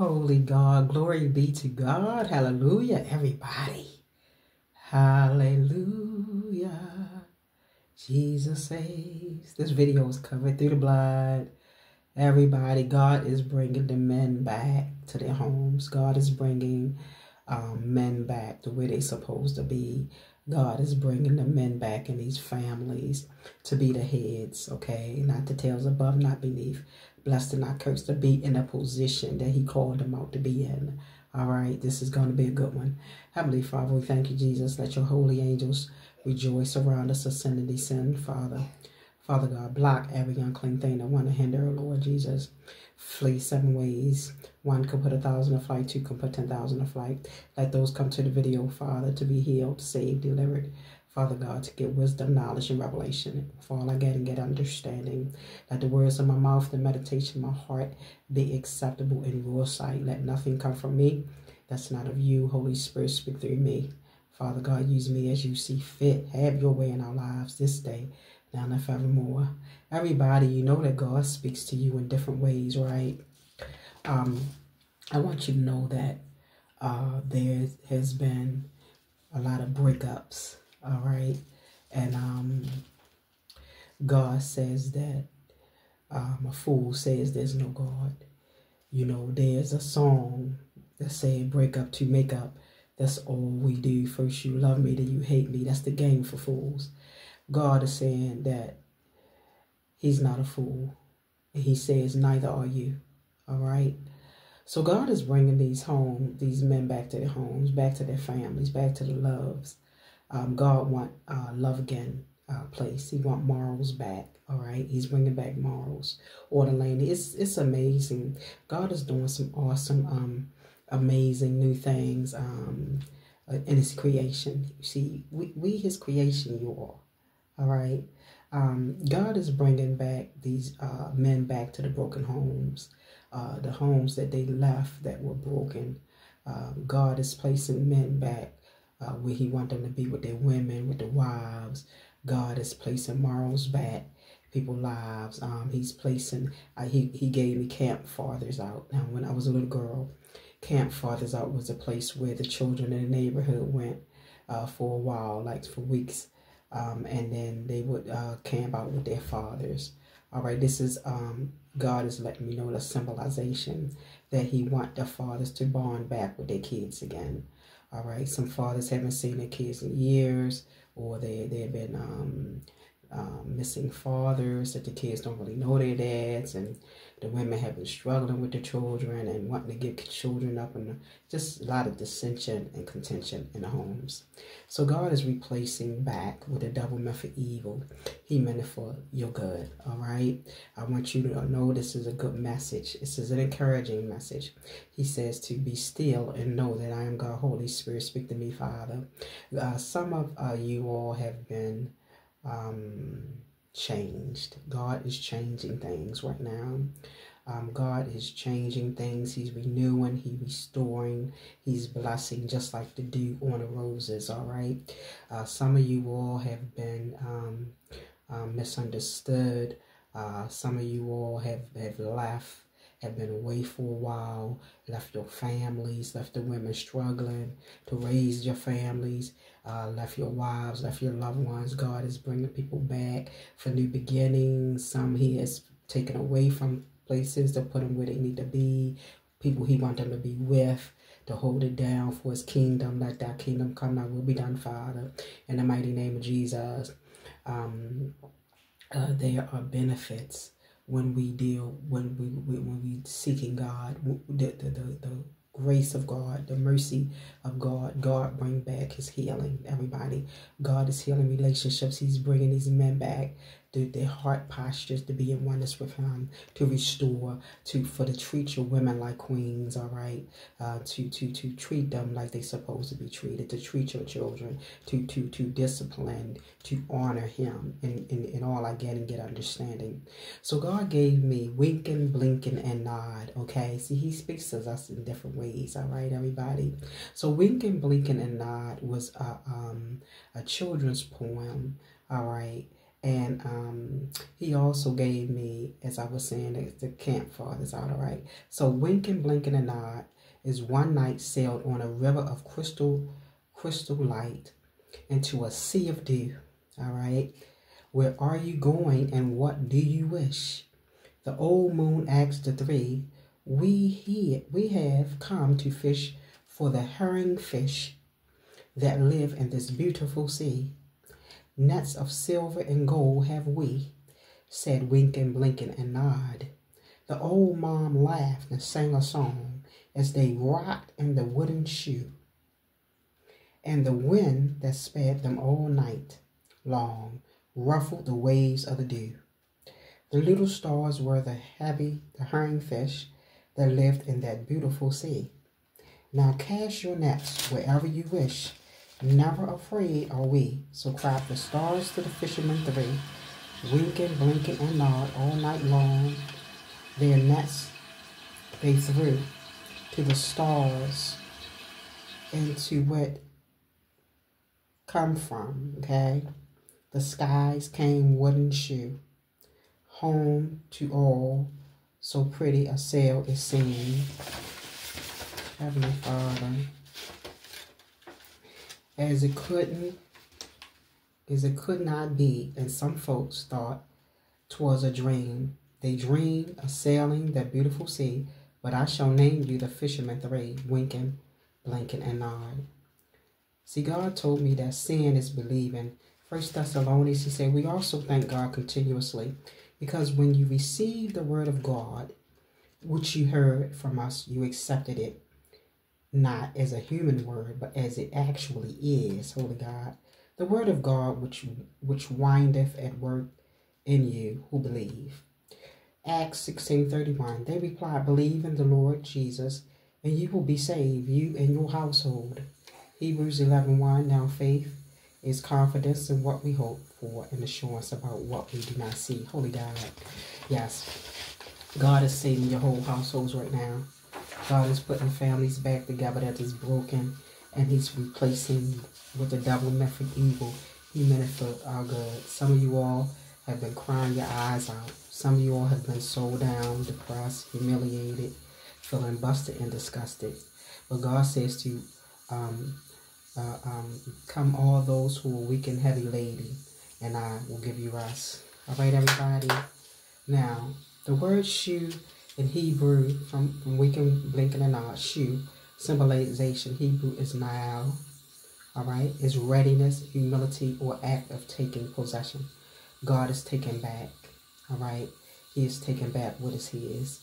Holy God, glory be to God. Hallelujah, everybody. Hallelujah. Jesus saves. This video is covered through the blood. Everybody, God is bringing the men back to their homes. God is bringing um, men back to where they're supposed to be. God is bringing the men back in these families to be the heads, okay? Not the tails above, not beneath. Blessed and not cursed to be in a position that he called them out to be in. All right, this is going to be a good one. Heavenly Father, we thank you, Jesus. Let your holy angels rejoice around us, ascend and descend, Father. Father God, block every unclean thing that want to hinder, Lord Jesus. Flee seven ways. One can put a thousand to flight, two can put ten thousand to flight. Let those come to the video, Father, to be healed, saved, delivered. Father God, to get wisdom, knowledge, and revelation. For all I get and get understanding. Let the words of my mouth, the meditation of my heart be acceptable in your sight. Let nothing come from me that's not of you. Holy Spirit, speak through me. Father God, use me as you see fit. Have your way in our lives this day, now and forevermore. Everybody, you know that God speaks to you in different ways, right? Um, I want you to know that uh, there has been a lot of breakups all right? And um god says that um a fool says there's no god. You know there's a song that say break up to make up. That's all we do. First you love me then you hate me. That's the game for fools god is saying that he's not a fool he says neither are you all right so god is bringing these home these men back to their homes back to their families back to the loves um, God want uh, love again uh, place. He want morals back. All right, He's bringing back morals. Order lane. It's it's amazing. God is doing some awesome, um, amazing new things um, uh, in His creation. You see, we we His creation, you all. All right. Um, God is bringing back these uh, men back to the broken homes, uh, the homes that they left that were broken. Um, God is placing men back uh, where he want them to be with their women, with their wives. God is placing morals back, people lives. Um, he's placing, uh, he, he gave me camp fathers out. Now, when I was a little girl, camp fathers out was a place where the children in the neighborhood went uh, for a while, like for weeks. Um, and then they would uh, camp out with their fathers. All right, this is um, God is letting me know the symbolization that He want the fathers to bond back with their kids again. All right, some fathers haven't seen their kids in years, or they they've been um, um, missing fathers that the kids don't really know their dads, and the women have been struggling with the children and wanting to get children up, and just a lot of dissension and contention in the homes. So God is replacing back what the devil meant for evil. He meant it for your good. All right. I want you to know this is a good message. This is an encouraging message. He says to be still and know that I am God. Holy Spirit, speak to me, Father. Uh, some of uh, you all have been um, changed. God is changing things right now. Um, God is changing things. He's renewing. He's restoring. He's blessing, just like the dew on the roses. All right. Uh, some of you all have been um, um, misunderstood. Uh, some of you all have have left have been away for a while, left your families, left the women struggling to raise your families, uh, left your wives, left your loved ones. God is bringing people back for new beginnings. Some He has taken away from places to put them where they need to be, people He wants them to be with to hold it down for his kingdom. Let that kingdom come, that will be done, Father. In the mighty name of Jesus. Um, uh, there are benefits when we deal when we when we seeking God the, the, the, the grace of God, the mercy of God. God bring back his healing, everybody. God is healing relationships. He's bringing these men back to their heart postures to be in oneness with him, to restore, to for to treat your women like queens, all right, uh, to to to treat them like they're supposed to be treated, to treat your children, to to to discipline, to honor him in, in, in all I get and get understanding. So God gave me winking, blinking, and nod. Okay. See, he speaks to us in different ways, all right, everybody. So winking, blinking, and nod was a um a children's poem, all right And um, he also gave me, as I was saying, the, the camp fathers all right? So winking, blinking, and nod is one night sailed on a river of crystal, crystal light into a sea of dew, all right? Where are you going and what do you wish? The old moon asked the three, we here, we have come to fish for the herring fish that live in this beautiful sea. Nets of silver and gold have we, said Winking, Blinking, and Nod. The old mom laughed and sang a song as they rocked in the wooden shoe. And the wind that sped them all night long ruffled the waves of the dew. The little stars were the happy, the herring fish that lived in that beautiful sea. Now cast your nets wherever you wish. Never afraid are we. So cried the stars to the fishermen three, winking, blinking, and nod all night long. Their nets they threw to the stars and to what come from, okay? The skies came wooden shoe, home to all, so pretty a sail is seen. Heavenly Father, as it couldn't, as it could not be, and some folks thought twas a dream. They dreamed of sailing that beautiful sea, but I shall name you the fishermen three, winking, blinking, and nod. See, God told me that sin is believing. First Thessalonians, he said, we also thank God continuously because when you receive the word of God, which you heard from us, you accepted it not as a human word, but as it actually is, Holy God. The word of God which which windeth at work in you who believe. Acts 16.31, they replied, Believe in the Lord Jesus, and you will be saved, you and your household. Hebrews 11.1, Now faith is confidence in what we hope for and assurance about what we do not see. Holy God, yes, God is saving your whole households right now. God is putting families back together that is broken, and He's replacing with the devil meant for evil. He meant it for our good. Some of you all have been crying your eyes out. Some of you all have been so down, depressed, humiliated, feeling busted and disgusted. But God says to um, uh, um, come all those who are weak and heavy laden, and I will give you rest. All right, everybody. Now, the word shoe in Hebrew, from, from we can blink and nod, shoe, symbolization, Hebrew is now, all right, is readiness, humility, or act of taking possession. God is taking back, all right? He is taking back what is his.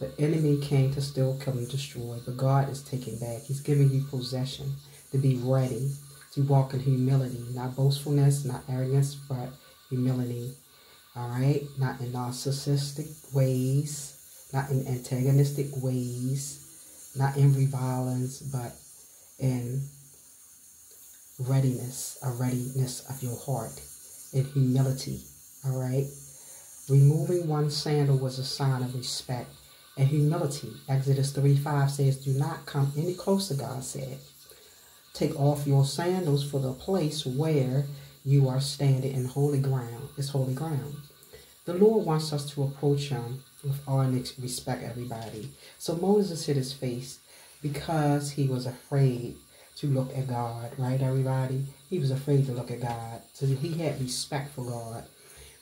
The enemy came to steal, kill, and destroy, but God is taking back. He's giving you possession to be ready, to walk in humility, not boastfulness, not arrogance, but humility all right? Not in narcissistic ways, not in antagonistic ways, not in violence, but in readiness, a readiness of your heart, in humility, all right? Removing one sandal was a sign of respect and humility. Exodus 3 5 says, Do not come any closer, God said. Take off your sandals for the place where you are standing in holy ground. It's holy ground. The Lord wants us to approach him with awe and respect, everybody. So Moses hid his face because he was afraid to look at God, right, everybody? He was afraid to look at God. So he had respect for God.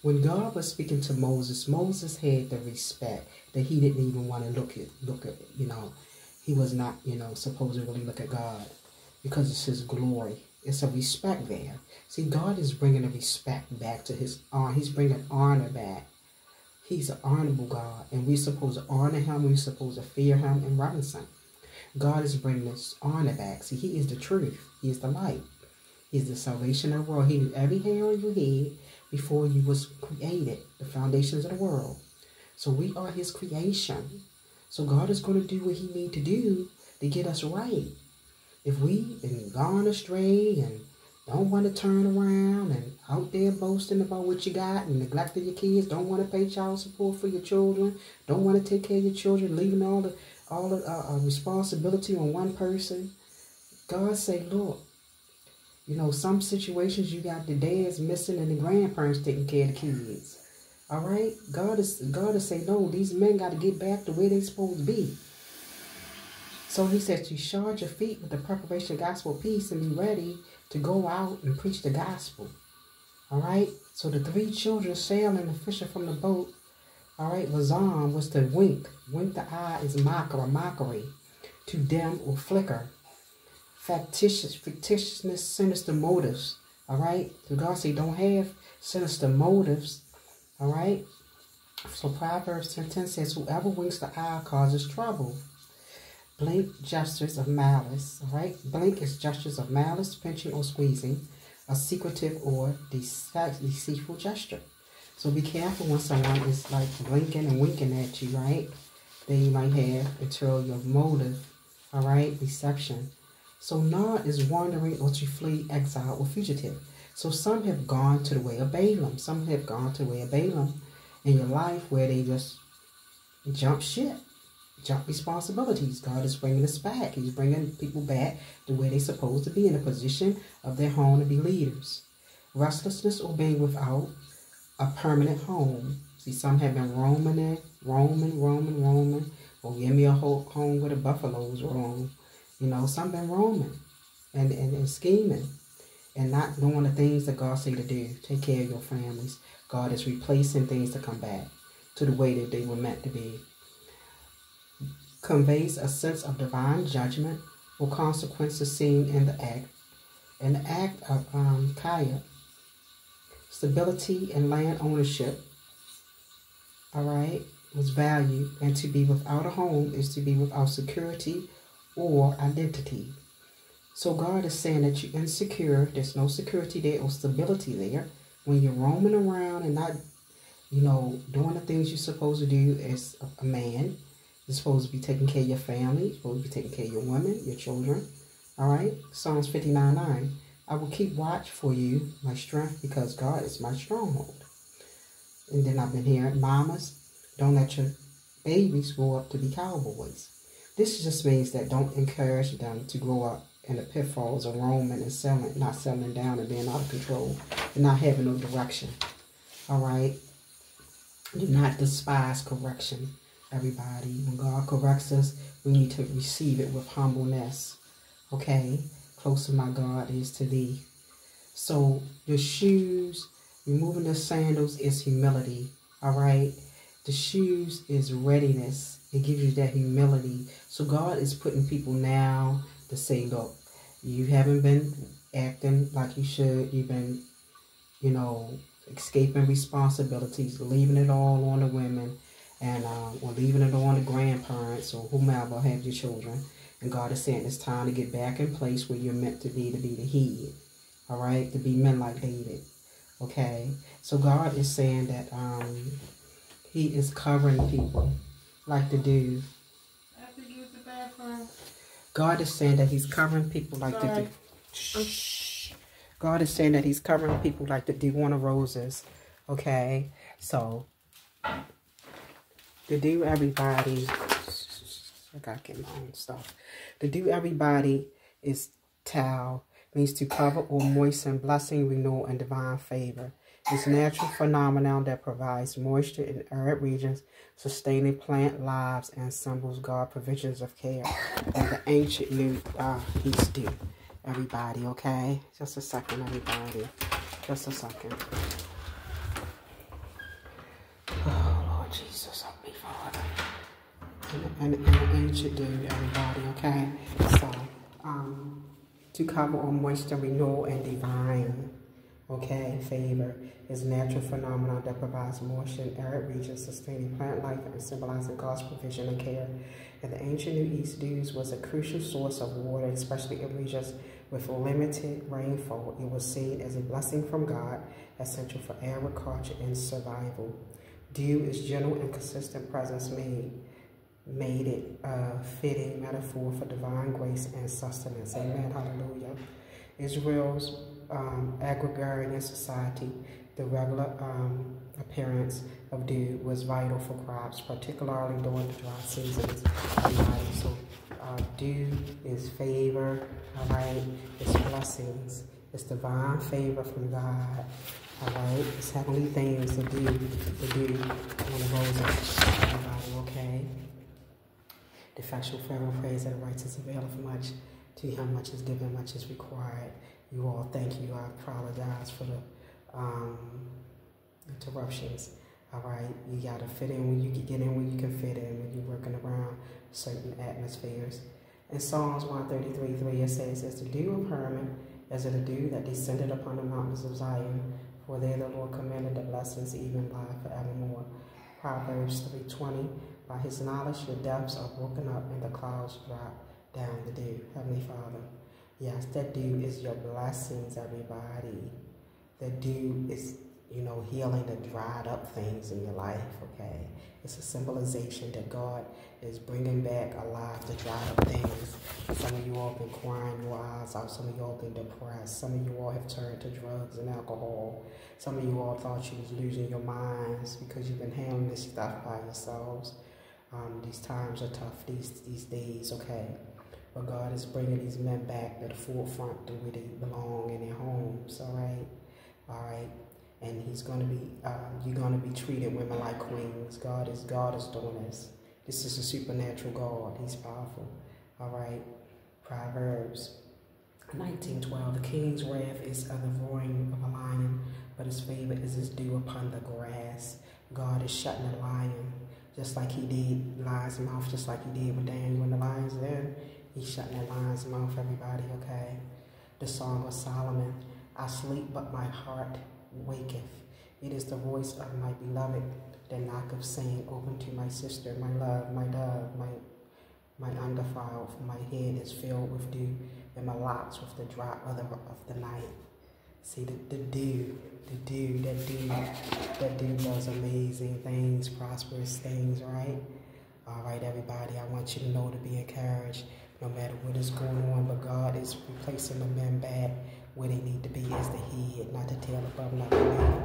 When God was speaking to Moses, Moses had the respect that he didn't even want to look at, look at, you know, he was not, you know, supposed to really look at God because it's his glory. It's a respect there. See, God is bringing a respect back to his honor. He's bringing honor back. He's an honorable God, and we're supposed to honor him. We're supposed to fear him and reverence him. God is bringing this honor back. See, he is the truth. He is the light. He's the salvation of the world. He knew every hair on your head before you was created, the foundations of the world. So we are his creation. So God is going to do what he need to do to get us right if we been gone astray and don't want to turn around and out there boasting about what you got and neglecting your kids, don't want to pay child support for your children, don't want to take care of your children, leaving all the all the uh, uh, responsibility on one person. God say, look, You know, some situations you got the dads missing and the grandparents taking care of the kids. All right? God is God is saying, no, these men got to get back to where they supposed to be. So he says, you shod your feet with the preparation of gospel peace and be ready to go out and preach the gospel. All right? So the three children sailing and fishing from the boat, all right, Lazam was to wink. Wink the eye is mock or mockery, to dim or flicker. Factitious, fictitiousness, sinister motives. All right? So God say, don't have sinister motives. All right? So Proverbs 10, 10 says, whoever winks the eye causes trouble. Blink gestures of malice, all right? Blink is gestures of malice, pinching or squeezing, a secretive or deceitful gesture. So be careful when someone is like blinking and winking at you, right? Then you might have ulterior motive, all right? Deception. So Nod is wandering or to flee, exile, or fugitive. So some have gone to the way of Balaam. Some have gone to the way of Balaam in your life where they just jump ship jump responsibilities. God is bringing us back. He's bringing people back to where they're supposed to be in a position of their home to be leaders. Restlessness or being without a permanent home. See, some have been roaming it, roaming, roaming, roaming. Or give me a home where the buffaloes roam. You know, some been roaming and, and, and scheming and not doing the things that God say to do. Take care of your families. God is replacing things to come back to the way that they were meant to be conveys a sense of divine judgment or consequences seen in the act. In the act of um, Kaya, stability and land ownership, all right, was valued, and to be without a home is to be without security or identity. So God is saying that you're insecure, there's no security there or stability there. When you're roaming around and not, you know, doing the things you're supposed to do as a man, you're supposed to be taking care of your family. You're supposed to be taking care of your women, your children. All right? Psalms 59 9. I will keep watch for you, my strength, because God is my stronghold. And then I've been hearing, mamas, don't let your babies grow up to be cowboys. This just means that don't encourage them to grow up in the pitfalls of roaming and selling, not selling down and being out of control and not having no direction. All right? Do not despise correction everybody. When God corrects us, we need to receive it with humbleness. Okay? Closer my God is to thee. So the shoes, removing the sandals is humility. All right? The shoes is readiness. It gives you that humility. So God is putting people now to say, look, you haven't been acting like you should. You've been, you know, escaping responsibilities, leaving it all on the women and uh, or leaving it on the grandparents or whomever have your children. And God is saying it's time to get back in place where you're meant to be, to be the head. All right? To be men like David. Okay? So God is saying that um, he is covering people like the dude. God is saying that he's covering people like Sorry. the dude. Shh. God is saying that he's covering people like the Dewan of Roses. Okay? So to do everybody, I gotta get my own stuff. To do everybody is towel, means to cover or moisten, blessing, renewal, and divine favor. It's natural phenomenon that provides moisture in arid regions, sustaining plant lives and symbols God provisions of care. And the ancient new uh, do. Everybody, okay? Just a second, everybody. Just a second. And, and, and should everybody, okay? So, um, to cover on moisture, renewal, and divine, okay, favor is natural phenomenon that provides moisture in arid regions, sustaining plant life and symbolizing God's provision and care. In the ancient Near East, dews was a crucial source of water, especially in regions with limited rainfall. It was seen as a blessing from God, essential for agriculture and survival. Dew is gentle and consistent presence made made it a fitting metaphor for divine grace and sustenance. Amen. Hallelujah. Israel's um, agrarian society, the regular um, appearance of dew was vital for crops, particularly during the dry seasons. So uh, dew is favor, all right, it's blessings, It's divine favor from God. All right? It's heavenly things to do, to do on the roses. Everybody, okay? The factual Pharaoh prays that the righteous availeth much. To him much is given, much is required. You all, thank you. I apologize for the um, interruptions. All right, you gotta fit in when you can get in when you can fit in when you're working around certain atmospheres. In Psalms 133, 3, it says, As the dew of Hermon, as the dew that descended upon the mountains of Zion, for there the Lord commanded the blessings, even lie forevermore. Proverbs 3.20, By his knowledge the depths are broken up and the clouds drop down the dew. Heavenly Father, yes, that dew is your blessings, everybody. The dew is you know, healing the dried up things in your life, okay? It's a symbolization that God is bringing back alive the dried up things. Some of you all have been crying your eyes out. Some of you all been depressed. Some of you all have turned to drugs and alcohol. Some of you all thought you was losing your minds because you've been handling this stuff by yourselves. Um, these times are tough, these, these days, okay? But God is bringing these men back to the forefront to where they belong in their homes, all right? All right? and he's going to be uh, you're going to be treated women like queens god is god is doing this. This is a supernatural god. He's powerful. All right. Proverbs 1912 the king's wrath is of the roaring of a lion but his favor is his dew upon the grass. God is shutting the lion just like he did lion's mouth just like he did with daniel when the lion's there he's shutting the lion's mouth everybody okay the song of solomon i sleep but my heart waketh. It is the voice of my beloved the knock of saying, Open to my sister, my love, my dove, my my undefiled, my head is filled with dew, and my locks with the drop of the, of the night. See, the, the dew, the dude, that dude, that dew does amazing things, prosperous things, right? All right, everybody, I want you to know to be encouraged no matter what is going on, but God is replacing the men back where they need to be as the head, not the tail above, not beneath.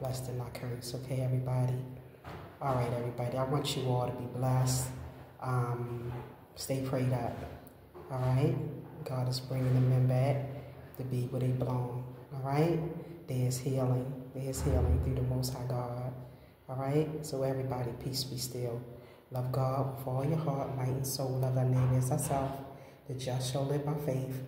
Blessed and not cursed. Okay, everybody? All right, everybody. I want you all to be blessed. Um, stay prayed up. All right? God is bringing the men back to be where they belong. Right? There's healing. There's healing through the Most High God. All right? So everybody, peace be still. Love God with all your heart, might, and soul. Love thy neighbor as thyself. The just shall live by faith.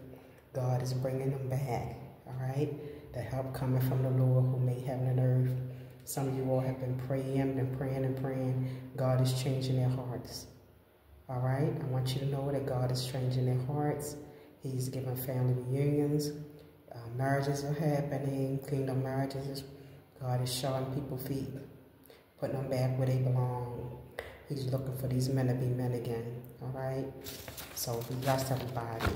God is bringing them back, all right? The help coming from the Lord who made heaven and earth. Some of you all have been praying and praying and praying. God is changing their hearts, all right? I want you to know that God is changing their hearts. He's giving family reunions. Marriages are happening, kingdom marriages. Is, God is showing people feet, putting them back where they belong. He's looking for these men to be men again, all right? So be blessed, everybody.